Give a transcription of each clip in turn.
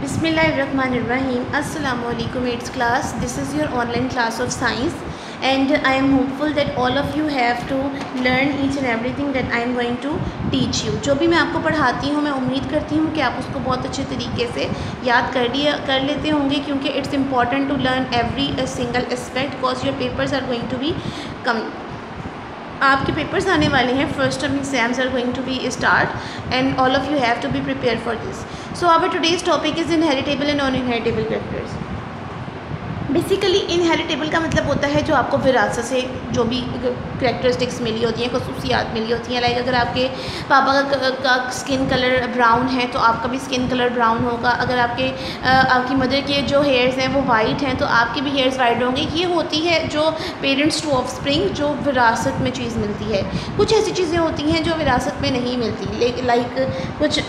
बिसमीम अल्लाम eighth class this is your online class of science and I am hopeful that all of you have to learn each and every thing that I am going to teach you जो भी मैं आपको पढ़ाती हूँ, मैं उम्मीद करती हूँ कि आप उसको बहुत अच्छे तरीके से याद कर लिया, कर लेते होंगे क्योंकि it's important to learn every single aspect because your papers are going to be come आपके पेपर्स आने वाले हैं. First term exams are going to be start and all of you have to be prepare for this so our today's topic is inheritable and non inheritable characters basically inheritable का मतलब होता है जो आपको विरासत से जो भी करेक्टरिस्टिक्स मिली होती हैं खसूसियात मिली होती हैं। लाइक अगर आपके पापा का, का स्किन कलर ब्राउन है तो आपका भी स्किन कलर ब्राउन होगा। अगर आपके आपकी मदर के जो हेयर्स हैं वो वाइट हैं तो आपके भी हेयर्स वाइट होंगे। ये होती है जो पेरेंट्स टू ऑफ़ स्प्रिंग जो विरासत में चीज़ मिलती है। कुछ ऐसी चीज़ें होती हैं जो विरासत में नहीं मिलती। लाइक कुछ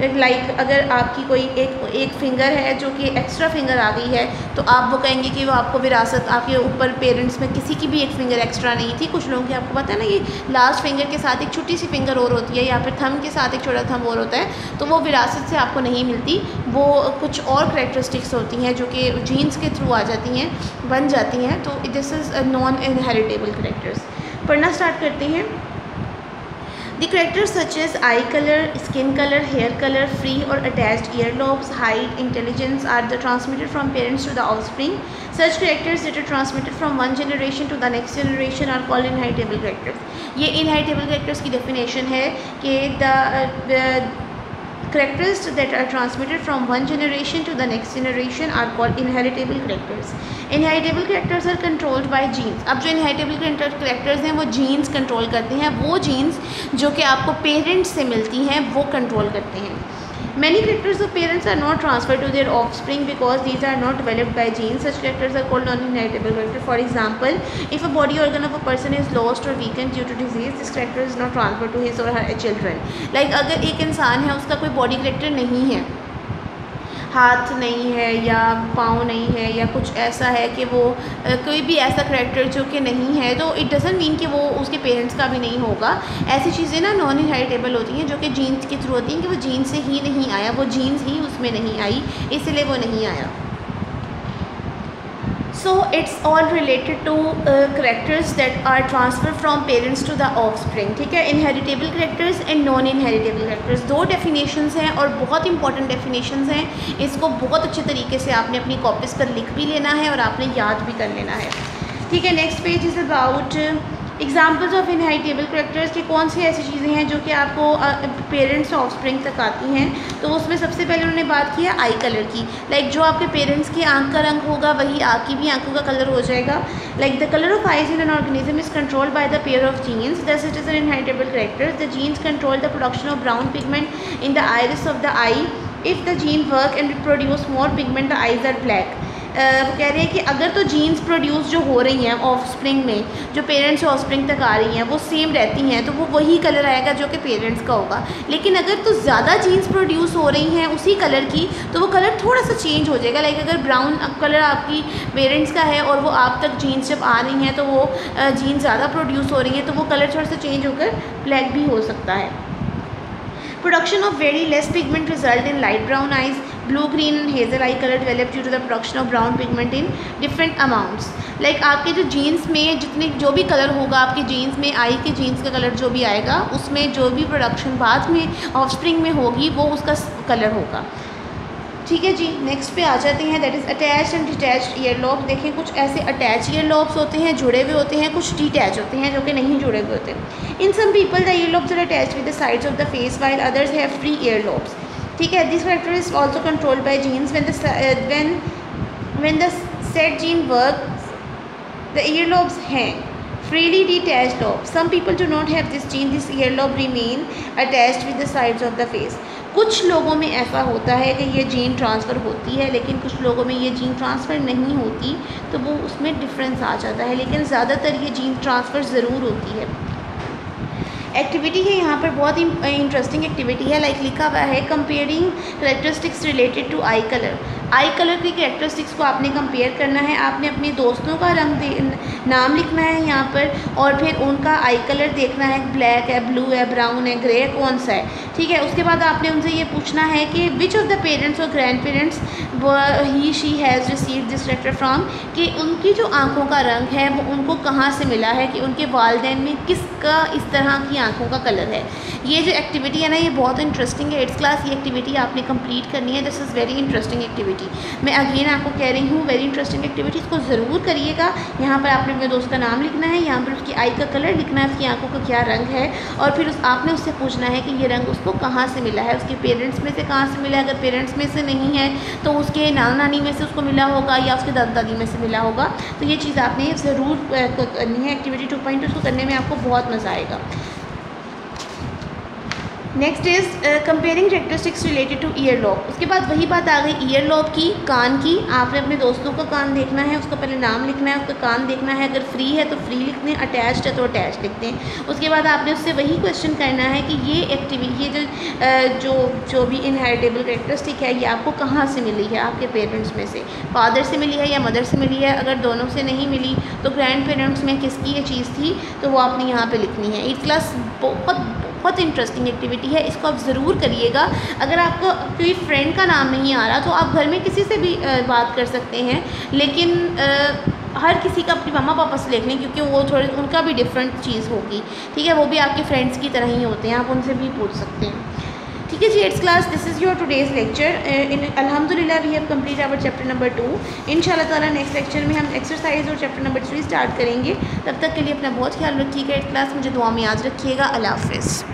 लाइक like, अगर आपकी कोई एक एक फिंगर है जो कि एक्स्ट्रा फिंगर आ गई है तो आप वो कहेंगे कि वो आपको विरासत आपके ऊपर पेरेंट्स में किसी की भी एक फिंगर एक्स्ट्रा नहीं थी। कुछ लोगों की आपको पता है ना ये लास्ट फिंगर के साथ एक छोटी सी फिंगर और होती है या फिर थम के साथ एक छोटा थम और होता है तो वो विरासत से आपको नहीं मिलती। वो कुछ और करेक्टरिस्टिक्स होती हैं जो कि जीन्स के थ्रू आ जाती हैं बन जाती हैं। तो this is a non inheritable characters पढ़ना स्टार्ट करते हैं। The characters such as eye color, skin color, hair color, free or attached earlobes, height, intelligence are the transmitted from parents to the offspring. Such characters that are transmitted from one generation to the next generation are called inheritable characters. ये inheritable characters की definition है कि the, the characters that are transmitted from one generation to the next generation are called inheritable characters inheritable characters are controlled by genes अब जो inheritable characters हैं वो genes control करते हैं वो genes जो कि आपको parents से मिलती हैं वो control करते हैं Many characters of parents are not transferred to their offspring because these are not developed by genes. Such characters are called non-inheritable characters. For example, if a body organ of a person is lost or weakened due to disease, this character is not transferred to his or her children. Like अगर एक इंसान है उसका कोई body character नहीं है हाथ नहीं है या पाँव नहीं है या कुछ ऐसा है कि वो कोई भी ऐसा करेक्टर जो कि नहीं है तो इट डजेंट मीन कि वो उसके पेरेंट्स का भी नहीं होगा। ऐसी चीज़ें ना नॉन इनहेरिटेबल होती हैं जो कि जीन्स के थ्रू होती हैं कि वो जीन्स से ही नहीं आया, वो जीन्स ही उसमें नहीं आई, इसलिए वो नहीं आया। So it's all related to uh, characters that are transferred from parents to the offspring ठीक है inheritable characters and non inheritable characters दो definitions हैं और बहुत important definitions हैं इसको बहुत अच्छे तरीके से आपने अपनी कॉपीज़ पर लिख भी लेना है और आपने याद भी कर लेना है ठीक है next page is about examples of inheritable characters की कौन सी ऐसी चीज़ें हैं जो कि आपको पेरेंट्स ऑफ़ स्प्रिंग तक आती हैं? तो उसमें सबसे पहले उन्होंने बात किया आई कलर की। लाइक like, जो आपके पेरेंट्स की आँख का रंग होगा वही आपकी भी आँखों का कलर हो जाएगा। Like the colour of eyes in an organism is controlled by the pair of genes thus it is an inheritable character the genes control the production of brown pigment in the iris of the eye if the gene work and produce more pigment the eyes are black वो कह रहे हैं कि अगर तो jeans produce जो हो रही हैं ऑफ़ स्प्रिंग में, जो पेरेंट्स ऑफ़ स्प्रिंग तक आ रही हैं, वो सेम रहती हैं तो वो वही कलर आएगा जो कि पेरेंट्स का होगा। लेकिन अगर तो ज़्यादा जीन्स प्रोड्यूस हो रही हैं उसी कलर की तो वो कलर थोड़ा सा चेंज हो जाएगा। लाइक अगर ब्राउन कलर आपकी पेरेंट्स का है और वो आप तक जीन्स जब आ रही हैं तो वो जीन्स ज़्यादा प्रोड्यूस हो रही हैं तो वो कलर थोड़ा सा चेंज होकर ब्लैक भी हो सकता है। Production of very less pigment result in light brown eyes blue green and hazel eye color developed due to the production of brown pigment in different amounts. Like जो genes में जितने जो भी कलर होगा, आपके जीन्स में आई के jeans का कलर जो भी आएगा, उसमें जो भी प्रोडक्शन बाद में ऑफ़ स्प्रिंग में होगी, वो उसका कलर होगा। ठीक है जी नेक्स्ट पे आ जाते हैं that is attach and detach ear lobe देखें, कुछ ऐसे अटैच ईयर लॉब्स होते हैं, जुड़े हुए होते हैं, कुछ डिटैच होते हैं, जो कि नहीं जुड़े हुए होते। In some people the ear lobes are attach with the sides of the face while others have free ear lobes ठीक है this factor is also control by genes when then when the set gene work the ear lobes हैं। Freely detached lobe some people do not have this gene, this earlobe remain attached with the sides of the face. कुछ लोगों में ऐसा होता है कि ये gene transfer होती है, लेकिन कुछ लोगों में ये जीन ट्रांसफ़र नहीं होती तो वो उसमें डिफरेंस आ जाता है। लेकिन ज़्यादातर ये जीन ट्रांसफ़र ज़रूर होती है। एक्टिविटी है, यहाँ पर बहुत ही इंटरेस्टिंग एक्टिविटी है। लाइक लिखा हुआ है comparing characteristics related to eye colour eye colour की कैरेक्टरिस्टिक्स को आपने कंपेयर करना है, आपने अपने दोस्तों का रंग नाम लिखना है यहाँ पर और फिर उनका आई कलर देखना है ब्लैक है ब्लू है ब्राउन है ग्रे है, कौन सा है? ठीक है, उसके बाद आपने उनसे ये पूछना है कि विच ऑफ़ द पेरेंट्स और grandparents he she has receive this letter from कि उनकी जो आँखों का रंग है, वो उनको कहाँ से मिला है? कि उनके वालदे में किसका इस तरह की आँखों का कलर है? ये जो एक्टिविटी है ना, ये बहुत इंटरेस्टिंग है। एट्थ क्लास ये एक्टिविटी आपने कंप्लीट करनी है। This is very interesting activity मैं अगेन आपको कह रही हूँ वेरी इंटरेस्टिंग एक्टिविटी इसको ज़रूर करिएगा। यहाँ पर आपने अपने दोस्त का नाम लिखना है, यहाँ पर उसकी आई का कलर लिखना है, उसकी आँखों का क्या रंग है, और फिर उस, आपने उससे पूछना है कि ये रंग उसको कहाँ से मिला है, उसके पेरेंट्स में से कहाँ से मिला है? अगर पेरेंट्स में से नहीं है तो उसके नाना नानी में से उसको मिला होगा या उसके दादा दादी में से मिला होगा। तो ये चीज़ आपने ज़रूर करनी है एक्टिविटी टू पॉइंट उसको करने में आपको बहुत मज़ा आएगा। Next is comparing characteristics related to ear lobe उसके बाद वही बात आ गई ईयर लॉब की कान की। आपने अपने दोस्तों का कान देखना है उसका पहले नाम लिखना है उसका कान देखना है। अगर फ्री है तो फ्री लिखते हैं अटैच्ड है तो अटैच लिखते हैं। उसके बाद आपने उससे वही क्वेश्चन करना है कि ये एक्टिविटी ये जो uh, जो जो भी इनहेरिटेबल करेक्टरिस्टिक है ये आपको कहाँ से मिली है? आपके पेरेंट्स में से। फादर से मिली है या मदर से मिली है? अगर दोनों से नहीं मिली तो ग्रैंड पेरेंट्स में किसकी ये चीज़ थी? तो वो आपने यहाँ पर लिखनी है। एट क्लास बहुत बहुत इंटरेस्टिंग एक्टिविटी है। इसको आप ज़रूर करिएगा। अगर आपको कोई फ्रेंड का नाम नहीं आ रहा तो आप घर में किसी से भी बात कर सकते हैं। लेकिन हर किसी का अपने मामा पापा से लेख लें, क्योंकि वो थोड़े, उनका भी डिफरेंट चीज़ होगी। ठीक है? वो भी आपके फ्रेंड्स की तरह ही होते हैं। आप उनसे भी पूछ सकते हैं। ठीक है जी eighth class this is your today's lecture इन अलहमदिल्ला we have complete our chapter number two इन ताला नेक्स्ट लेक्चर में हम एक्सरसाइज और चैप्टर नंबर थ्री स्टार्ट करेंगे. तब तक के लिए अपना बहुत ख्याल रखिएगा. एट्स क्लास मुझे दुआ में याद रखिएगा. अल्लाह हाफ़िज़.